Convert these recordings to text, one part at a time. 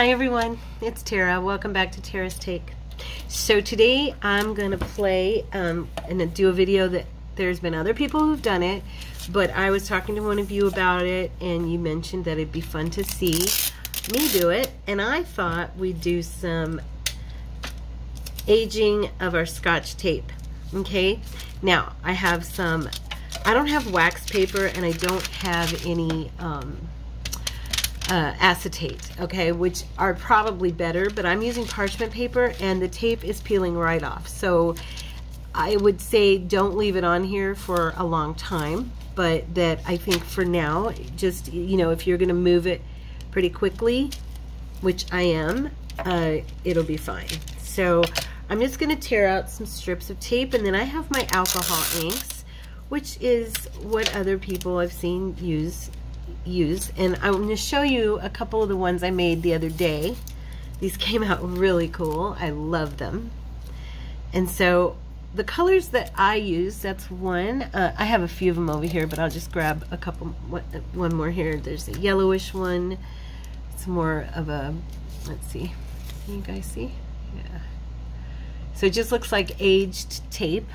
Hi everyone, it's Terra. Welcome back to Terra's Take. So today I'm going to play um, and do a video that there's been other people who've done it, but I was talking to one of you about it and you mentioned that it'd be fun to see me do it and I thought we'd do some aging of our scotch tape. Okay, now I have some, I don't have wax paper and I don't have any um, uh, acetate, okay, which are probably better, but I'm using parchment paper and the tape is peeling right off. So I would say don't leave it on here for a long time, but that I think for now, just, you know, if you're going to move it pretty quickly, which I am, uh, it'll be fine. So I'm just going to tear out some strips of tape and then I have my alcohol inks, which is what other people I've seen use use. And I'm going to show you a couple of the ones I made the other day. These came out really cool. I love them. And so the colors that I use, that's one. Uh, I have a few of them over here, but I'll just grab a couple, one more here. There's a yellowish one. It's more of a, let's see. Can you guys see? Yeah. So it just looks like aged tape.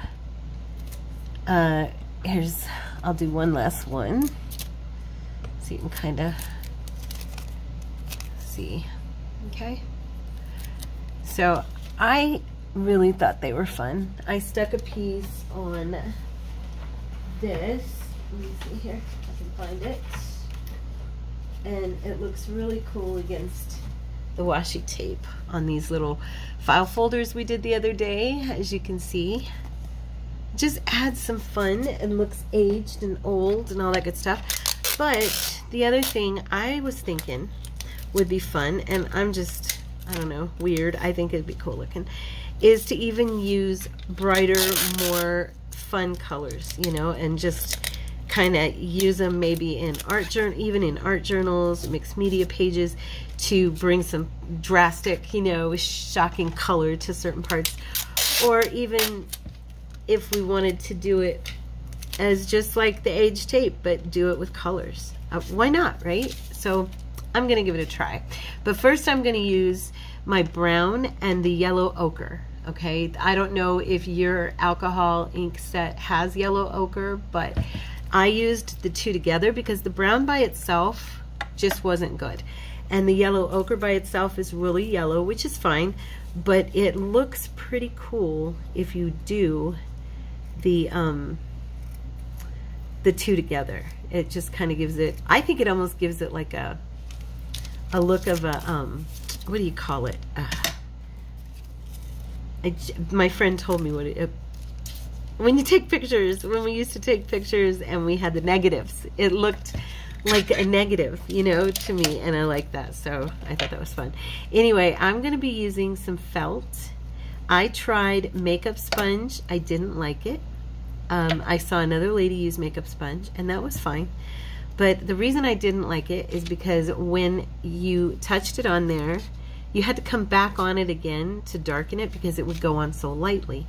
Uh, here's, I'll do one last one so you can kind of see. Okay. So I really thought they were fun. I stuck a piece on this. Let me see here I can find it. And it looks really cool against the washi tape on these little file folders we did the other day as you can see. Just adds some fun and looks aged and old and all that good stuff but the other thing I was thinking would be fun, and I'm just, I don't know, weird. I think it'd be cool looking, is to even use brighter, more fun colors, you know, and just kind of use them maybe in art journal, even in art journals, mixed media pages, to bring some drastic, you know, shocking color to certain parts, or even if we wanted to do it as just like the age tape, but do it with colors. Uh, why not, right? So I'm gonna give it a try. But first I'm gonna use my brown and the yellow ochre, okay? I don't know if your alcohol ink set has yellow ochre, but I used the two together because the brown by itself just wasn't good. And the yellow ochre by itself is really yellow, which is fine, but it looks pretty cool if you do the um, the two together. It just kind of gives it, I think it almost gives it like a, a look of a, um, what do you call it? Uh, I, my friend told me what it, when you take pictures, when we used to take pictures and we had the negatives, it looked like a negative, you know, to me, and I like that, so I thought that was fun. Anyway, I'm going to be using some felt. I tried makeup sponge. I didn't like it. Um, I saw another lady use makeup sponge, and that was fine. But the reason I didn't like it is because when you touched it on there, you had to come back on it again to darken it because it would go on so lightly.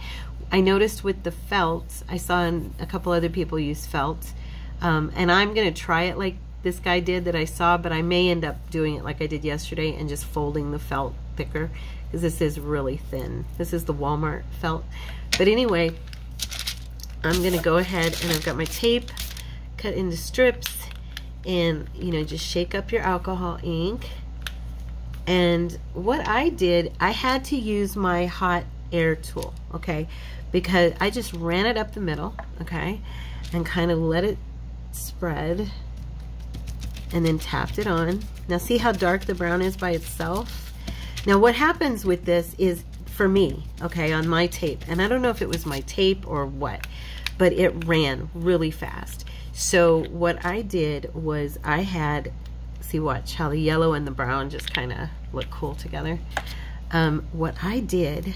I noticed with the felt, I saw a couple other people use felt, um, and I'm going to try it like this guy did that I saw, but I may end up doing it like I did yesterday and just folding the felt thicker because this is really thin. This is the Walmart felt. But anyway, I'm gonna go ahead and I've got my tape cut into strips and you know just shake up your alcohol ink. And what I did I had to use my hot air tool okay? Because I just ran it up the middle okay? And kind of let it spread and then tapped it on. Now see how dark the brown is by itself? Now what happens with this is for me okay on my tape and I don't know if it was my tape or what but it ran really fast. So what I did was I had, see watch how the yellow and the brown just kind of look cool together. Um, what I did,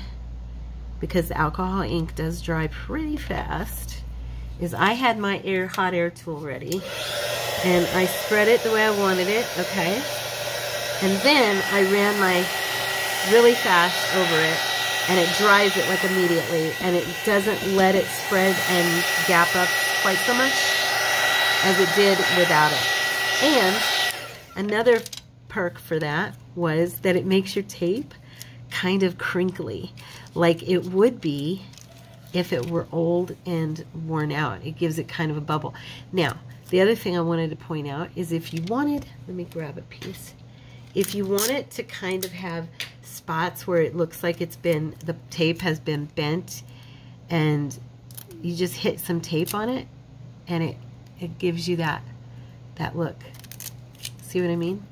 because the alcohol ink does dry pretty fast, is I had my air hot air tool ready and I spread it the way I wanted it, okay? And then I ran my really fast over it and it dries it like immediately and it doesn't let it spread and gap up quite so much as it did without it. And another perk for that was that it makes your tape kind of crinkly, like it would be if it were old and worn out. It gives it kind of a bubble. Now, the other thing I wanted to point out is if you wanted, let me grab a piece. If you want it to kind of have spots where it looks like it's been, the tape has been bent and you just hit some tape on it and it, it gives you that, that look. See what I mean?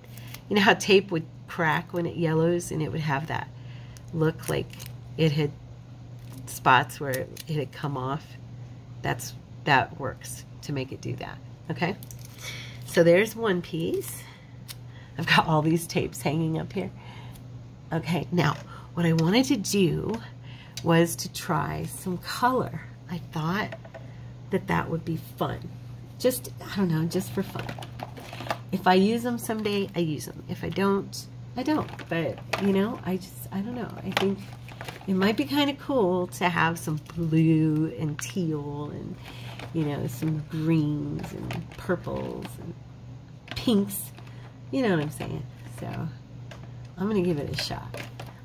You know how tape would crack when it yellows and it would have that look like it had spots where it, it had come off? That's, that works to make it do that, okay? So there's one piece. I've got all these tapes hanging up here. Okay, now what I wanted to do was to try some color. I thought that that would be fun. Just, I don't know, just for fun. If I use them someday, I use them. If I don't, I don't. But, you know, I just, I don't know. I think it might be kind of cool to have some blue and teal and, you know, some greens and purples and pinks. You know what I'm saying? So, I'm going to give it a shot.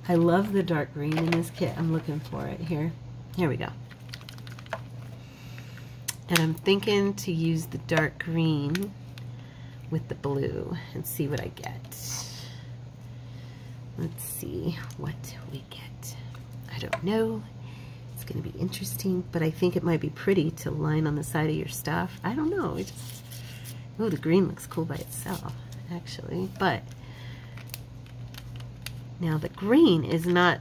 I love the dark green in this kit. I'm looking for it here. Here we go. And I'm thinking to use the dark green with the blue and see what I get. Let's see what we get. I don't know. It's going to be interesting, but I think it might be pretty to line on the side of your stuff. I don't know. It just, oh, the green looks cool by itself, actually. But now the green is not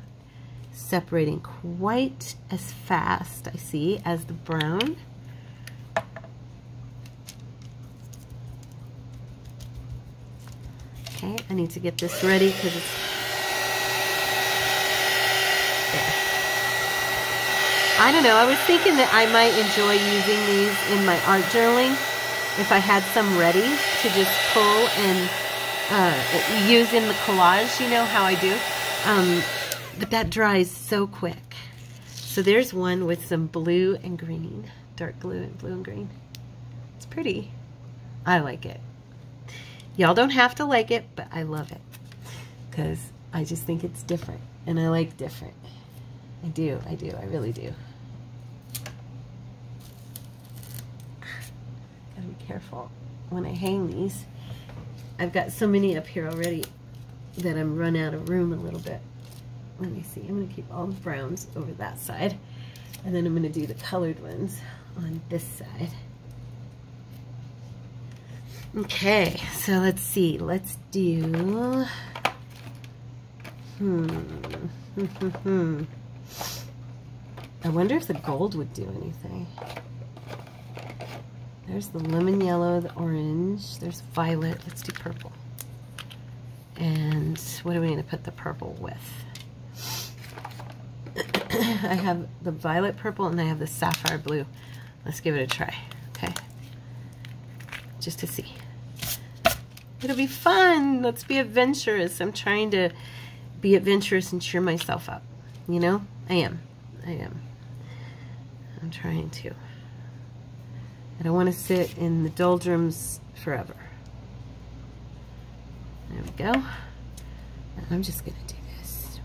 separating quite as fast, I see, as the brown. Okay, I need to get this ready because it's there. I don't know, I was thinking that I might enjoy using these in my art journaling if I had some ready to just pull and uh, use in the collage, you know how I do. Um, but that dries so quick. So there's one with some blue and green, dark blue and blue and green. It's pretty. I like it. Y'all don't have to like it, but I love it. Because I just think it's different. And I like different. I do, I do, I really do. Gotta be careful when I hang these. I've got so many up here already that I'm run out of room a little bit. Let me see, I'm gonna keep all the browns over that side. And then I'm gonna do the colored ones on this side. Okay, so let's see. Let's do... Hmm. I wonder if the gold would do anything. There's the lemon yellow, the orange. There's violet. Let's do purple. And what are we going to put the purple with? I have the violet purple and I have the sapphire blue. Let's give it a try, okay? Just to see. It'll be fun. Let's be adventurous. I'm trying to be adventurous and cheer myself up. You know? I am. I am. I'm trying to. I don't want to sit in the doldrums forever. There we go. And I'm just going to do this.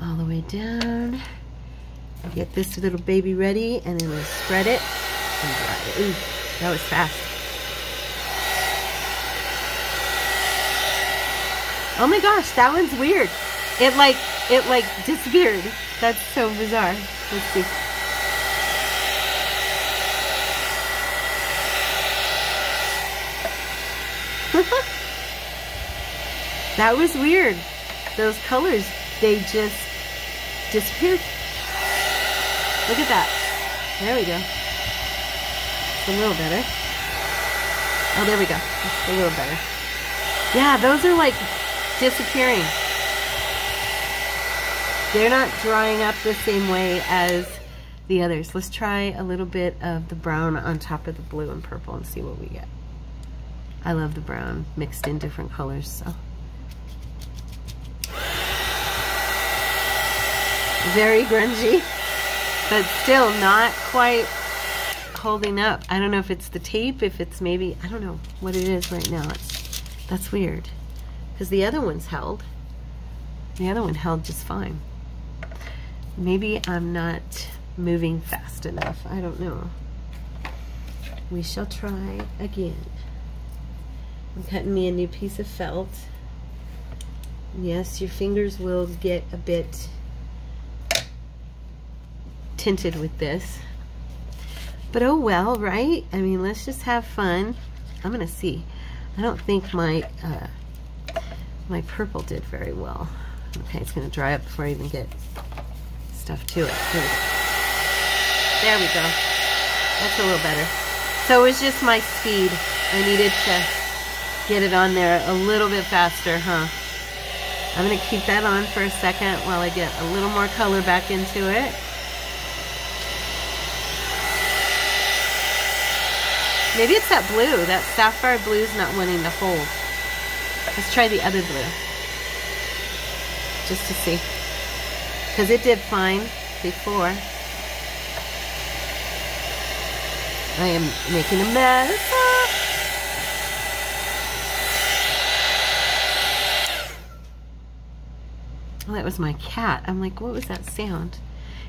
All the way down. Get this little baby ready and then we'll spread it and dry it. Ooh, that was fast. Oh my gosh, that one's weird. It like, it like disappeared. That's so bizarre. Let's see. that was weird. Those colors, they just disappeared. Look at that. There we go. It's a little better. Oh, there we go. It's a little better. Yeah, those are like disappearing. They're not drying up the same way as the others. Let's try a little bit of the brown on top of the blue and purple and see what we get. I love the brown mixed in different colors, so. Very grungy, but still not quite holding up. I don't know if it's the tape, if it's maybe, I don't know what it is right now. It's That's weird. Because the other one's held. The other one held just fine. Maybe I'm not moving fast enough. I don't know. We shall try again. Cutting me a new piece of felt. Yes, your fingers will get a bit tinted with this. But oh well, right? I mean, let's just have fun. I'm to see. I don't think my uh, my purple did very well. Okay, it's to dry up before I even get stuff to it. There we go. That's a little better. So it was just my speed. I needed to get it on there a little bit faster, huh? I'm going to keep that on for a second while I get a little more color back into it. Maybe it's that blue. That sapphire blue is not wanting to hold. Let's try the other blue. Just to see. Because it did fine before. I am making a mess. That was my cat. I'm like, what was that sound?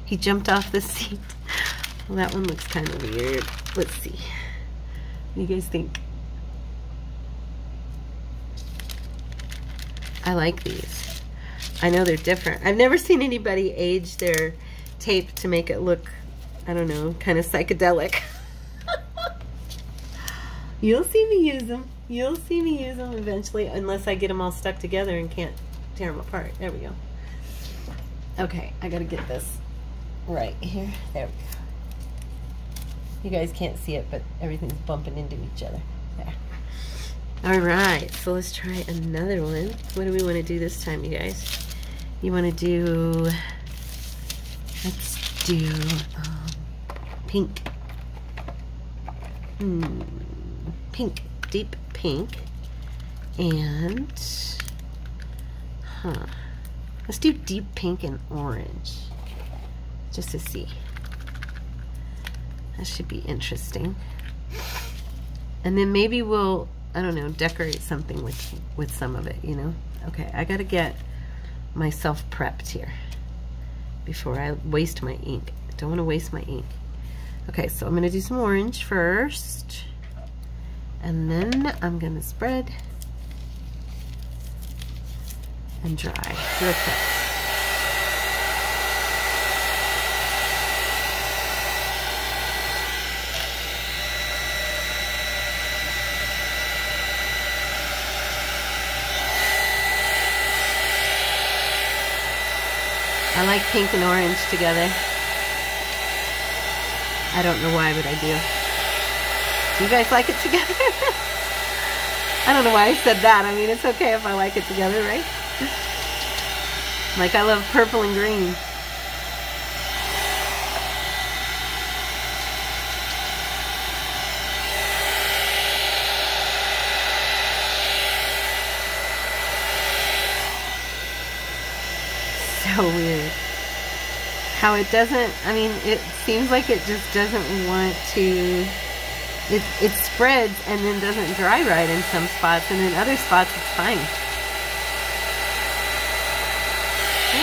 He jumped off the seat. Well, that one looks kind of weird. Let's see. What do you guys think? I like these. I know they're different. I've never seen anybody age their tape to make it look, I don't know, kind of psychedelic. You'll see me use them. You'll see me use them eventually, unless I get them all stuck together and can't tear them apart. There we go. Okay, I gotta get this right here. There we go. You guys can't see it, but everything's bumping into each other. There. All right, so let's try another one. What do we want to do this time, you guys? You want to do, let's do um, pink. Hmm, pink, deep pink. And, huh, let's do deep pink and orange, just to see. That should be interesting. And then maybe we'll, I don't know, decorate something with, with some of it, you know? Okay, I gotta get myself prepped here before I waste my ink. Don't wanna waste my ink. Okay, so I'm gonna do some orange first. And then I'm gonna spread and dry. I like pink and orange together. I don't know why, but I do. Do you guys like it together? I don't know why I said that. I mean, it's okay if I like it together, right? Like I love purple and green. so weird. How it doesn't, I mean, it seems like it just doesn't want to, it, it spreads and then doesn't dry right in some spots, and in other spots it's fine.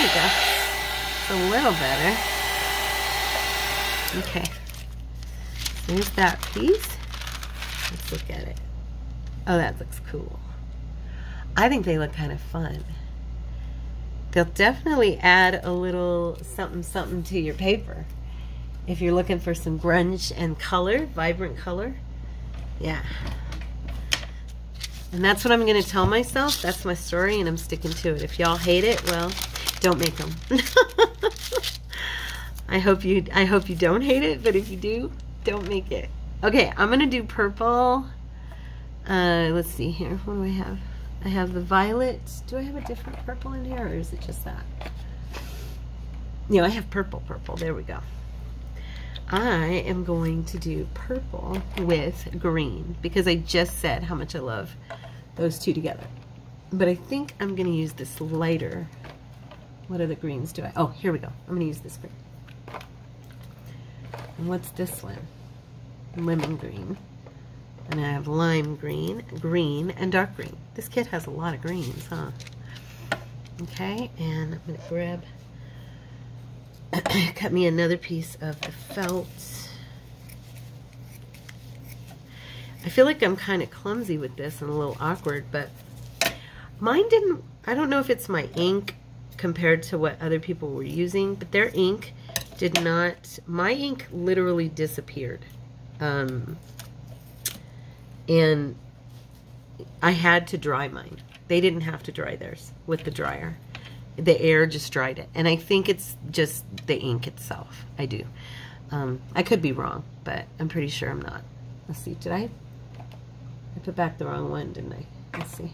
You go. It's a little better. Okay. There's that piece. Let's look at it. Oh, that looks cool. I think they look kind of fun. They'll definitely add a little something something to your paper. If you're looking for some grunge and color, vibrant color. Yeah. And that's what I'm going to tell myself. That's my story and I'm sticking to it. If y'all hate it, well, don't make them. I hope you I hope you don't hate it, but if you do, don't make it. Okay, I'm to do purple. Uh, let's see here. What do I have? I have the violet. Do I have a different purple in here or is it just that? Yeah, I have purple purple. There we go. I am going to do purple with green because I just said how much I love those two together. But I think I'm going to use this lighter. What other greens do I? Oh, here we go. I'm going to use this green. And what's this one? Lemon green. And I have lime green, green, and dark green. This kit has a lot of greens, huh? Okay, and I'm going to grab, cut me another piece of the felt. I feel like I'm kind of clumsy with this and a little awkward, but mine didn't, I don't know if it's my ink compared to what other people were using, but their ink did not, my ink literally disappeared. Um, and I had to dry mine. They didn't have to dry theirs with the dryer. The air just dried it. And I think it's just the ink itself. I do. Um, I could be wrong, but I'm pretty sure I'm not. Let's see, did I I put back the wrong one, didn't I? Let's see.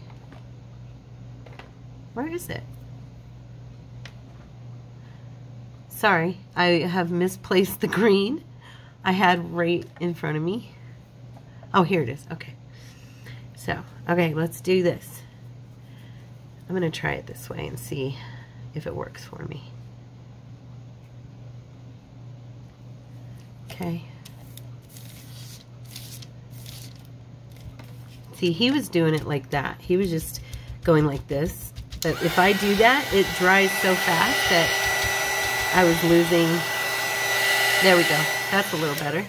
Where is it? Sorry, I have misplaced the green I had right in front of me. Oh, here it is. Okay. So, okay, let's do this. I'm going to try it this way and see if it works for me. Okay. See, he was doing it like that. He was just going like this. But if I do that, it dries so fast that I was losing. There we go. That's a little better.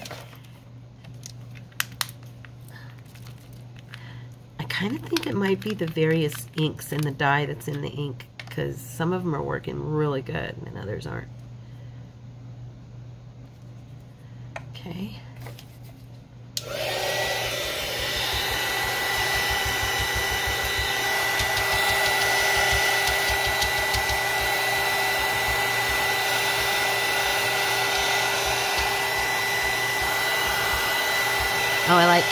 I kind of think it might be the various inks and the dye that's in the ink because some of them are working really good and others aren't. Okay. Oh, I like.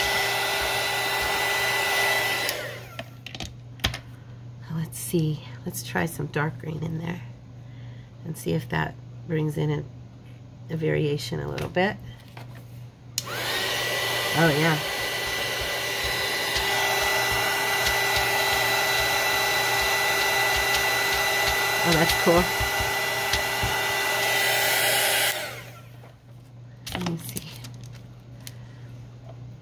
Let's see. Let's try some dark green in there and see if that brings in a, a variation a little bit. Oh, yeah. Oh, that's cool. Let me see.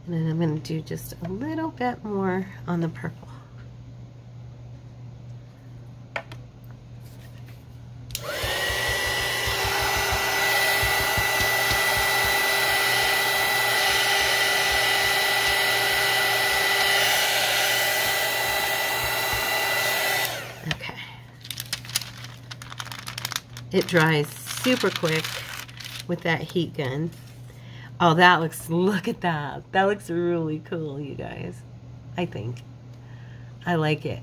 And then I'm going to do just a little bit more on the purple. Okay. It dries super quick with that heat gun. Oh, that looks, look at that. That looks really cool, you guys. I think. I like it.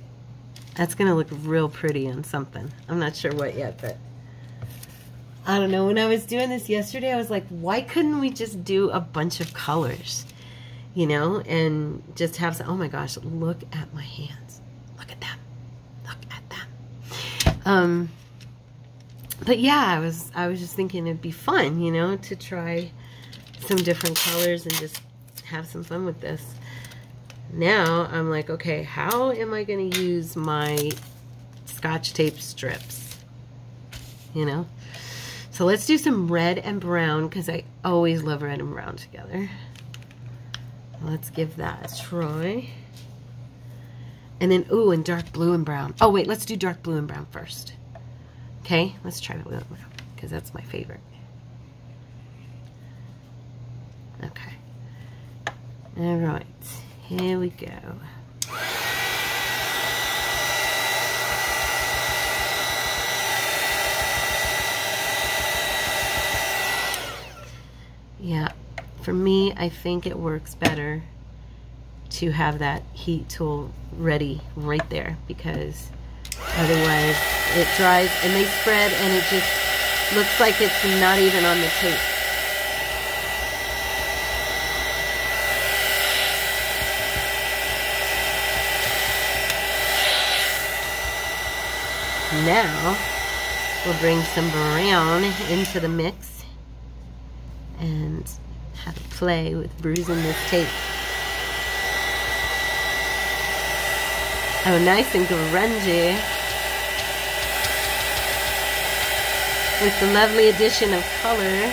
That's going to look real pretty on something. I'm not sure what yet, but I don't know. When I was doing this yesterday, I was like, why couldn't we just do a bunch of colors? You know, and just have some, oh my gosh, look at my hands. Look at them. Look at them. Um, but yeah, I was, I was just thinking it'd be fun, you know, to try some different colors and just have some fun with this. Now I'm like, okay, how am I going to use my scotch tape strips? You know? So let's do some red and brown because I always love red and brown together. Let's give that a try. And then, ooh, and dark blue and brown. Oh, wait, let's do dark blue and brown first. Okay, let's try and brown because that's my favorite. Okay. All right. Here we go. Yeah, for me, I think it works better to have that heat tool ready right there because otherwise it dries and they spread and it just looks like it's not even on the tape. Now, we'll bring some brown into the mix and have a play with bruising this tape. Oh, nice and grungy. with the lovely addition of color.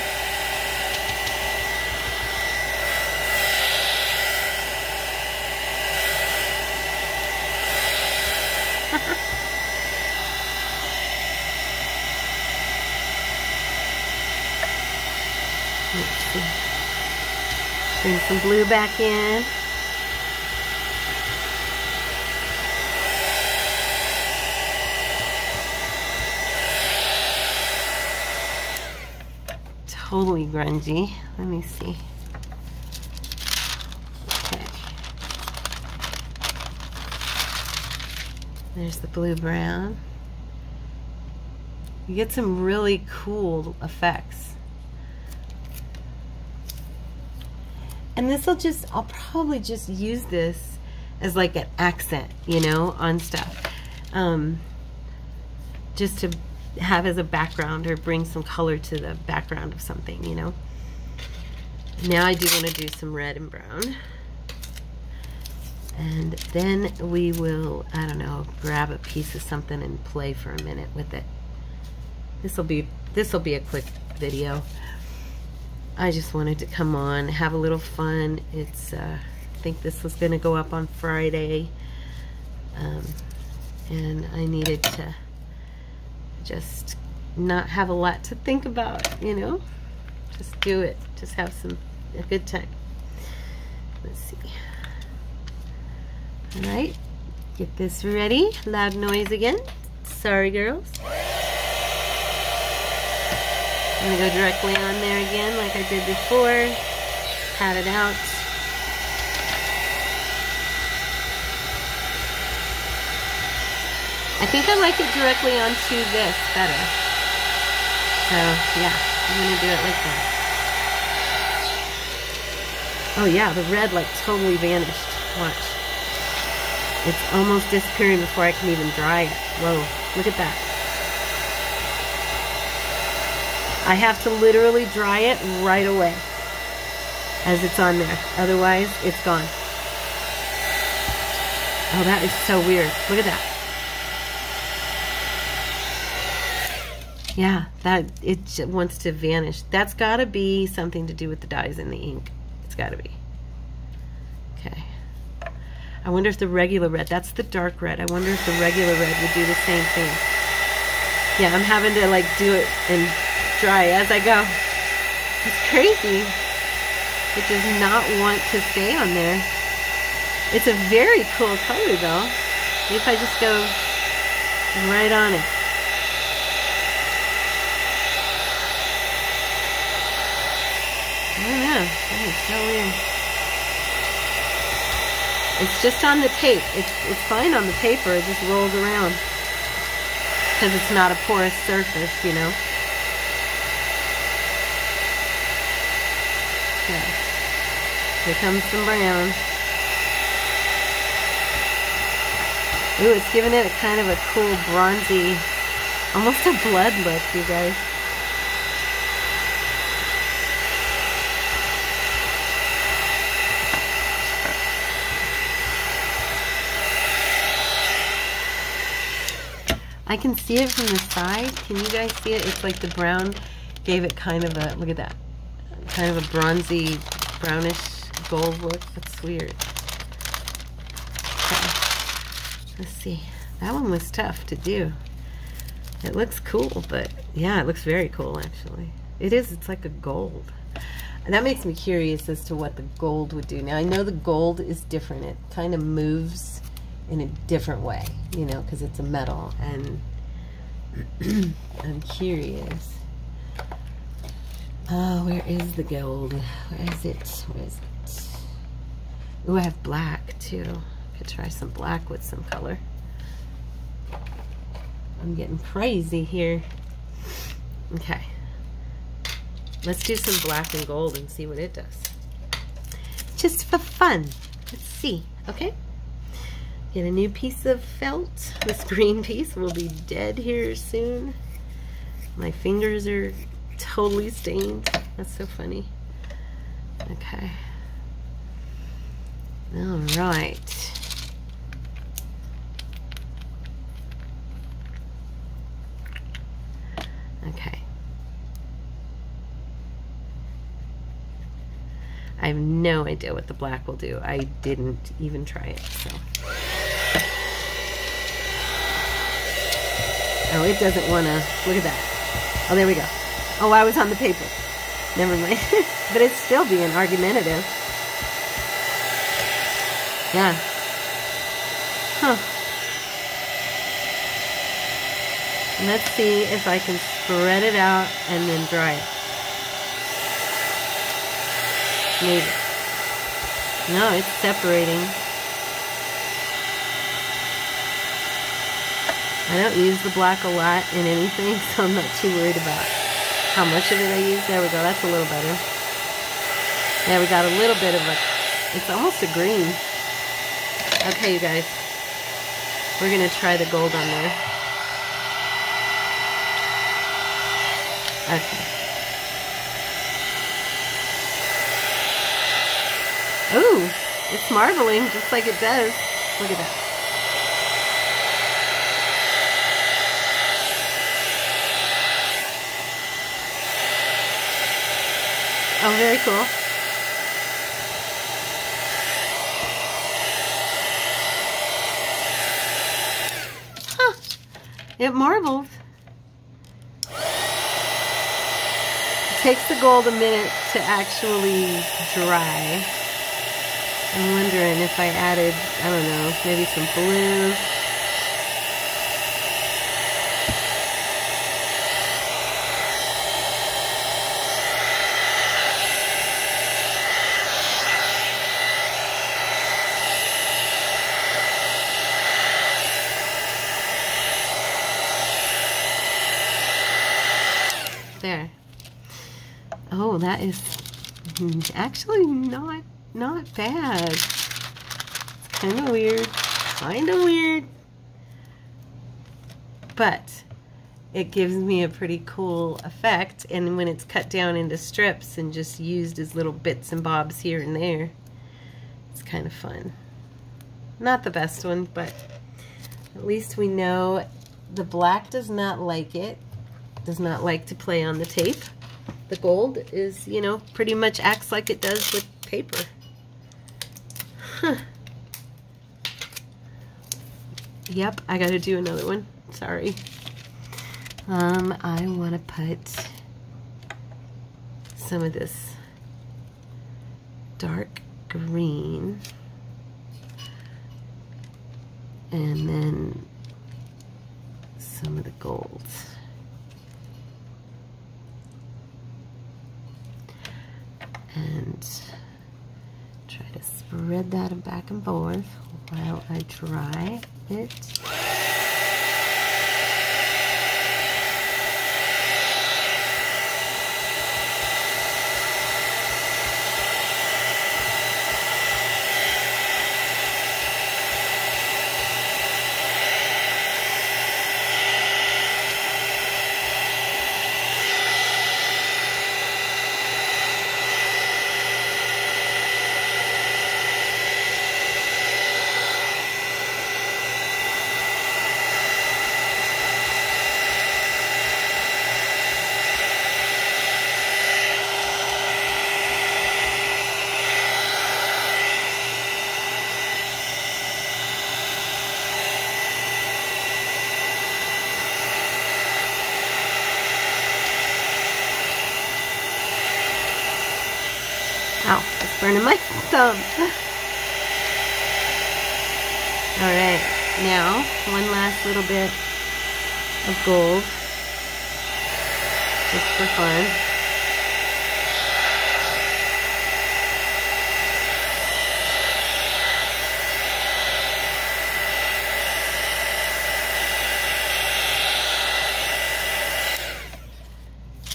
Bring some blue back in. Totally grungy. Let me see. Okay. There's the blue brown. You get some really cool effects. And this will just, I'll probably just use this as like an accent, you know, on stuff. Um, just to have as a background or bring some color to the background of something, you know. Now I do want to do some red and brown. And then we will, I don't know, grab a piece of something and play for a minute with it. This will be, this will be a quick video. I just wanted to come on, have a little fun. It's, uh, I think this was going to go up on Friday. Um, and I needed to just not have a lot to think about, you know? Just do it. Just have some, a good time. Let's see. All right, get this ready. Loud noise again. Sorry, girls. I'm gonna go directly on there again like I did before. Pat it out. I think I like it directly onto this better. So yeah, I'm gonna do it like that. Oh yeah, the red like totally vanished. Watch. It's almost disappearing before I can even dry it. Whoa, look at that. I have to literally dry it right away as it's on there. Otherwise, it's gone. Oh, that is so weird. Look at that. Yeah, that it wants to vanish. That's got to be something to do with the dyes in the ink. It's got to be. Okay. I wonder if the regular red, that's the dark red. I wonder if the regular red would do the same thing. Yeah, I'm having to like do it and dry as I go. It's crazy. It does not want to stay on there. It's a very cool color though. If I just go right on it. I don't know. That is so weird. It's just on the tape. It's, it's fine on the paper. It just rolls around. Because it's not a porous surface, you know. Okay. Here comes some brown. Ooh, it's giving it a kind of a cool bronzy, almost a blood look, you guys. I can see it from the side. Can you guys see it? It's like the brown gave it kind of a, look at that, kind of a bronzy, brownish gold look. That's weird. Okay. Let's see. That one was tough to do. It looks cool, but yeah, it looks very cool actually. It is, it's like a gold. And that makes me curious as to what the gold would do. Now I know the gold is different. It kind of moves in a different way, you know, because it's a metal. And I'm curious. Oh, where is the gold? Where is it? Where is it? Oh, I have black too. Could try some black with some color. I'm getting crazy here. Okay. Let's do some black and gold and see what it does. Just for fun. Let's see, okay? Get a new piece of felt. This green piece will be dead here soon. My fingers are totally stained. That's so funny. Okay. All right. Okay. I have no idea what the black will do. I didn't even try it, so. Oh, it doesn't want to. Look at that. Oh, there we go. Oh, I was on the paper. Never mind. but it's still being argumentative. Yeah. Huh. Let's see if I can spread it out and then dry it. Maybe. No, it's separating. I don't use the black a lot in anything, so I'm not too worried about how much of it I use. There we go, that's a little better. Yeah, we got a little bit of a, it's almost a green. Okay, you guys, we're gonna try the gold on there. Okay. Ooh, it's marbling just like it does. Look at that. Oh, very cool. Huh. It marbled. It takes the gold a minute to actually dry. I'm wondering if I added, I don't know, maybe some blue. There. Oh, that is actually not not bad. It's kind of weird. Kind of weird. But it gives me a pretty cool effect. And when it's cut down into strips and just used as little bits and bobs here and there, it's kind of fun. Not the best one, but at least we know the black does not like it. Does not like to play on the tape. The gold is, you know, pretty much acts like it does with paper. Huh. Yep, I gotta do another one. Sorry. Um, I want to put some of this dark green and then some of the gold. And try that back and forth while I dry it. Ow, it's burning my thumb. Alright, now one last little bit of gold. Just for fun.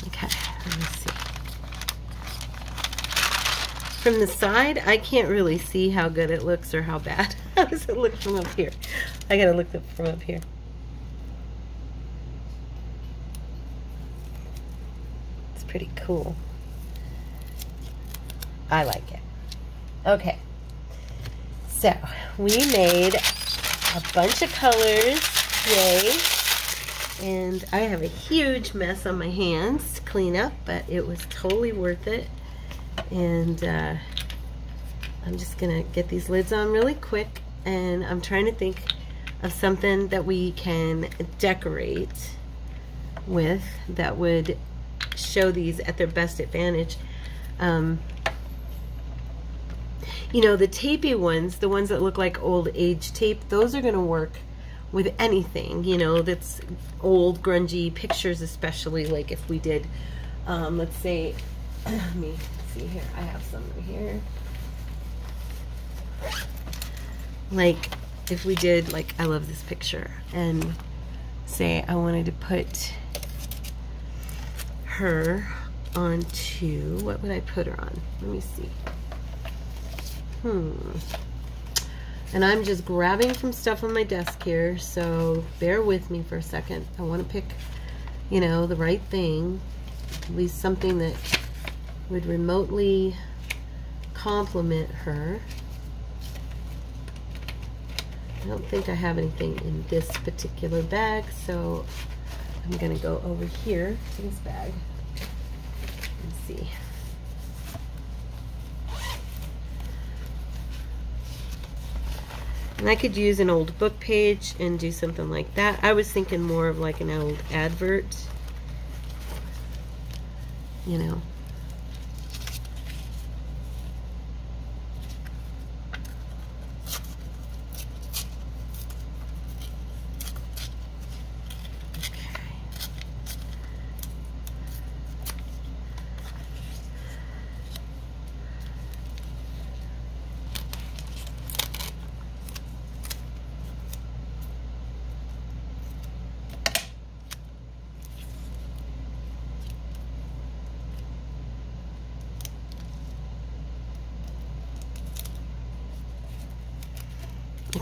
Okay, let me see. From the side, I can't really see how good it looks or how bad. How does it look from up here? I gotta look up from up here. It's pretty cool. I like it. Okay. So, we made a bunch of colors. Yay. And I have a huge mess on my hands to clean up, but it was totally worth it. And uh, I'm just gonna get these lids on really quick and I'm trying to think of something that we can decorate with that would show these at their best advantage. Um, you know, the tapey ones, the ones that look like old age tape, those are going to work with anything, you know, that's old, grungy pictures, especially like if we did, um, let's say, let me see here, I have some here. Like if we did, like, I love this picture, and say I wanted to put her onto, what would I put her on? Let me see. Hmm. And I'm just grabbing from stuff on my desk here, so bear with me for a second. I want to pick, you know, the right thing, at least something that would remotely complement her. I don't think I have anything in this particular bag, so I'm going to go over here to this bag and see. And I could use an old book page and do something like that. I was thinking more of like an old advert, you know.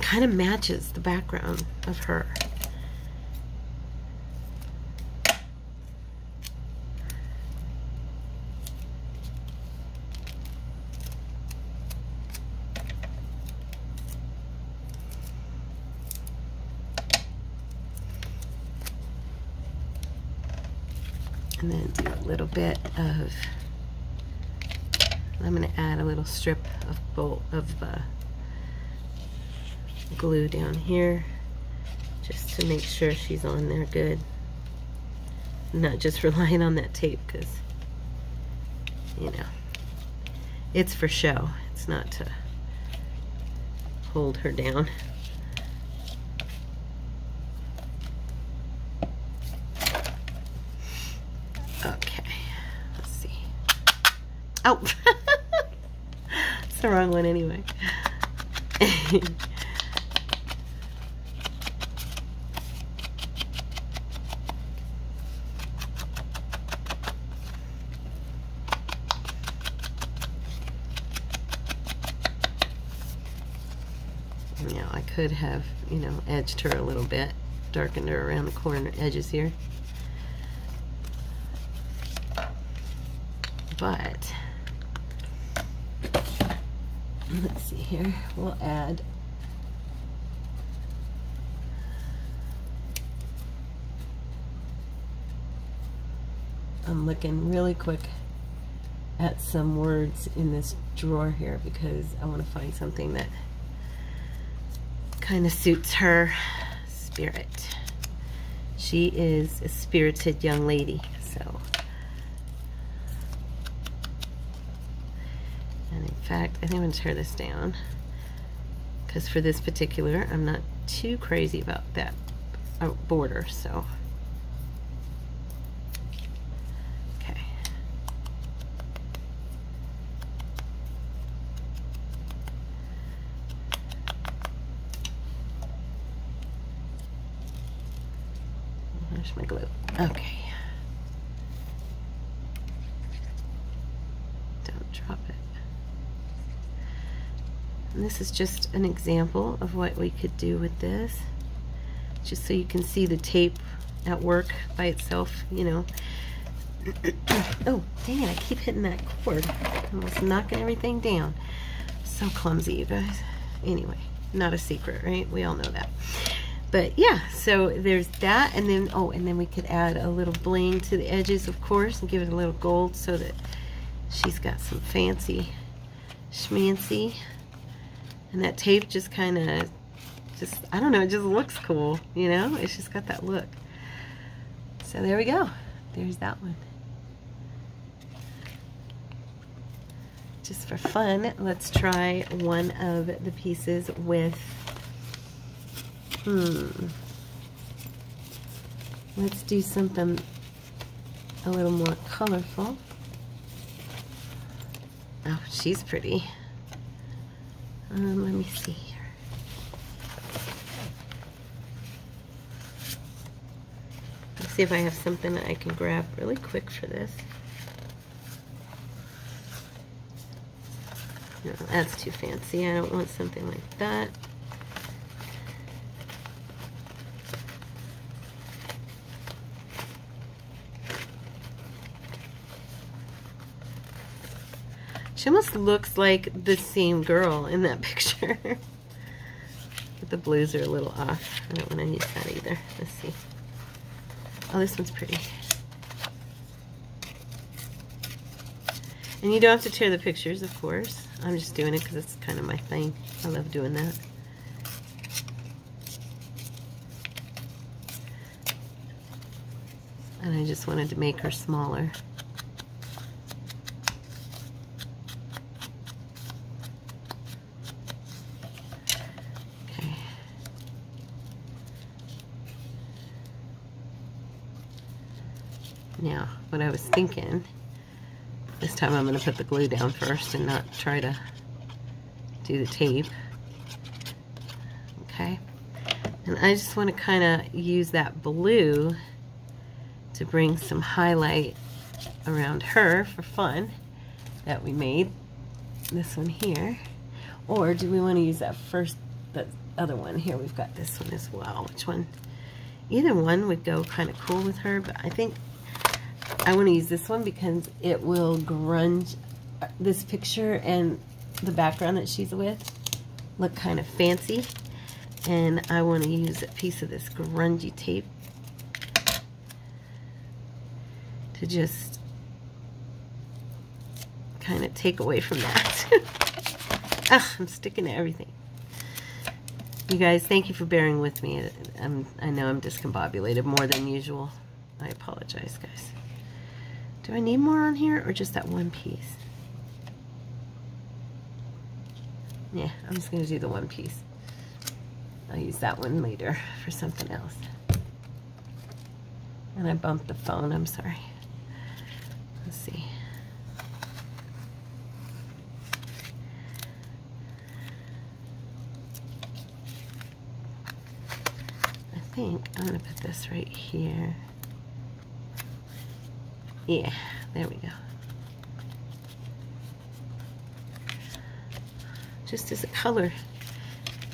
Kind of matches the background of her. And then do a little bit of, I'm going to add a little strip of bolt of uh, glue down here just to make sure she's on there good. Not just relying on that tape because, you know, it's for show. It's not to hold her down. Okay, let's see. Oh, it's the wrong one anyway. Could have, you know, edged her a little bit, darkened her around the corner edges here. But, let's see here, we'll add I'm looking really quick at some words in this drawer here because I want to find something that kind of suits her spirit. She is a spirited young lady, so. And in fact, I think I'm to tear this down because for this particular, I'm not too crazy about that uh, border, so. There's my glue. Okay. Don't drop it. And this is just an example of what we could do with this. Just so you can see the tape at work by itself, you know. oh, dang it, I keep hitting that cord. Almost knocking everything down. So clumsy, you guys. Anyway, not a secret, right? We all know that but yeah so there's that and then oh and then we could add a little bling to the edges of course and give it a little gold so that she's got some fancy schmancy. And that tape just kind of just I don't know it just looks cool you know? It's just got that look. So there we go. There's that one. Just for fun, let's try one of the pieces with, hmm, let's do something a little more colorful. Oh, she's pretty. Um, let me see here. See if I have something that I can grab really quick for this. No, that's too fancy. I don't want something like that. Almost looks like the same girl in that picture. but the blues are a little off. I don't want to use that either. Let's see. Oh, this one's pretty. And you don't have to tear the pictures, of course. I'm just doing it because it's kind of my thing. I love doing that. And I just wanted to make her smaller. Okay. Now, what I was thinking this time I'm going to put the glue down first and not try to do the tape. Okay. And I just want to kind of use that blue to bring some highlight around her for fun that we made. This one here. Or do we want to use that first, the other one? Here we've got this one as well. Which one? Either one would go kind of cool with her, but I think I want to use this one because it will grunge uh, this picture and the background that she's with look kind of fancy. And I want to use a piece of this grungy tape to just kind of take away from that. Ugh, I'm sticking to everything. You guys, thank you for bearing with me. I'm, I know I'm discombobulated more than usual. I apologize, guys. Do I need more on here or just that one piece? Yeah, I'm just going to do the one piece. I'll use that one later for something else. And I bumped the phone, I'm sorry. Let's see. I think I'm going to put this right here. Yeah, there we go. Just as a color,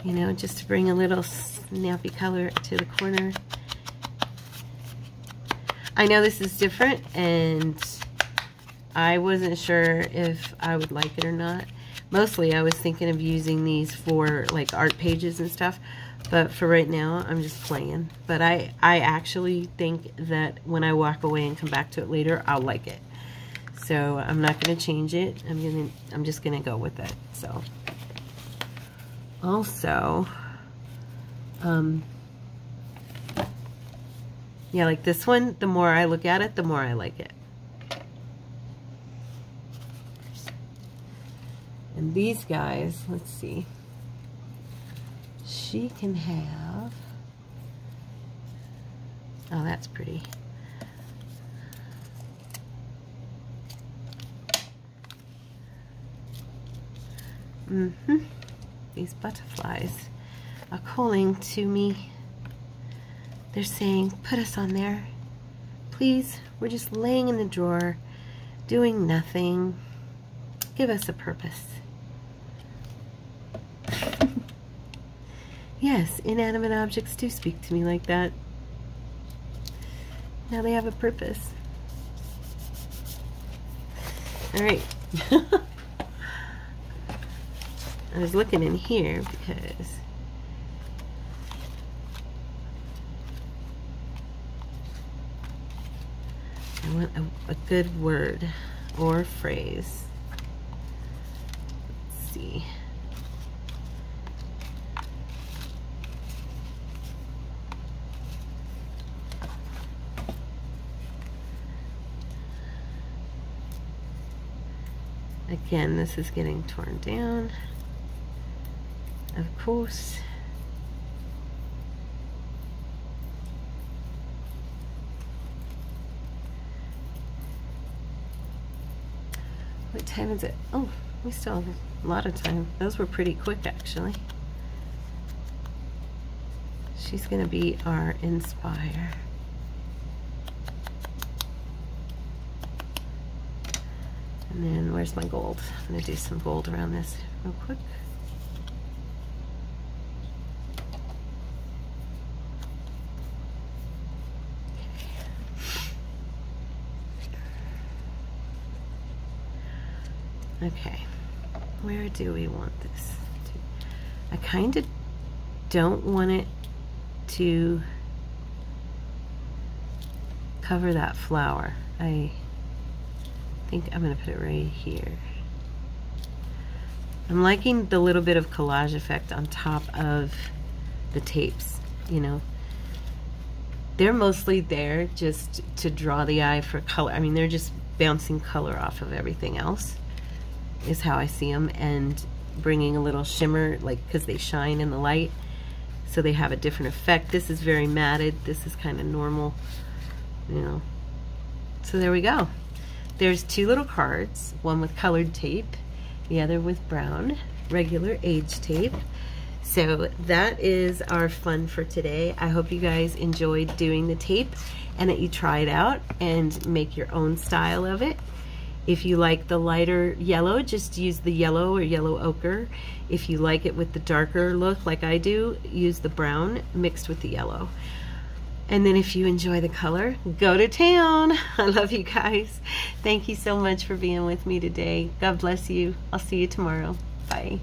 you know, just to bring a little snappy color to the corner. I know this is different and I wasn't sure if I would like it or not. Mostly I was thinking of using these for like art pages and stuff, but for right now, I'm just playing. But I, I actually think that when I walk away and come back to it later, I'll like it. So I'm not going to change it. I'm gonna, I'm just going to go with it. So also, um, yeah, like this one, the more I look at it, the more I like it. And these guys, let's see she can have, oh, that's pretty. Mm-hmm. These butterflies are calling to me. They're saying, put us on there. Please, we're just laying in the drawer, doing nothing. Give us a purpose. Yes, inanimate objects do speak to me like that. Now they have a purpose. Alright. I was looking in here because I want a, a good word or phrase. Let's see. Again, this is getting torn down. Of course. What time is it? Oh, we still have a lot of time. Those were pretty quick, actually. She's going to be our Inspire. And then where's my gold? I'm to do some gold around this real quick. Okay, where do we want this? To? I kind of don't want it to cover that flower. I think I'm going to put it right here. I'm liking the little bit of collage effect on top of the tapes, you know. They're mostly there just to draw the eye for color. I mean, they're just bouncing color off of everything else is how I see them and bringing a little shimmer like because they shine in the light so they have a different effect this is very matted this is kind of normal you know so there we go there's two little cards one with colored tape the other with brown regular age tape so that is our fun for today I hope you guys enjoyed doing the tape and that you try it out and make your own style of it if you like the lighter yellow, just use the yellow or yellow ochre. If you like it with the darker look like I do, use the brown mixed with the yellow. And then if you enjoy the color, go to town. I love you guys. Thank you so much for being with me today. God bless you. I'll see you tomorrow. Bye.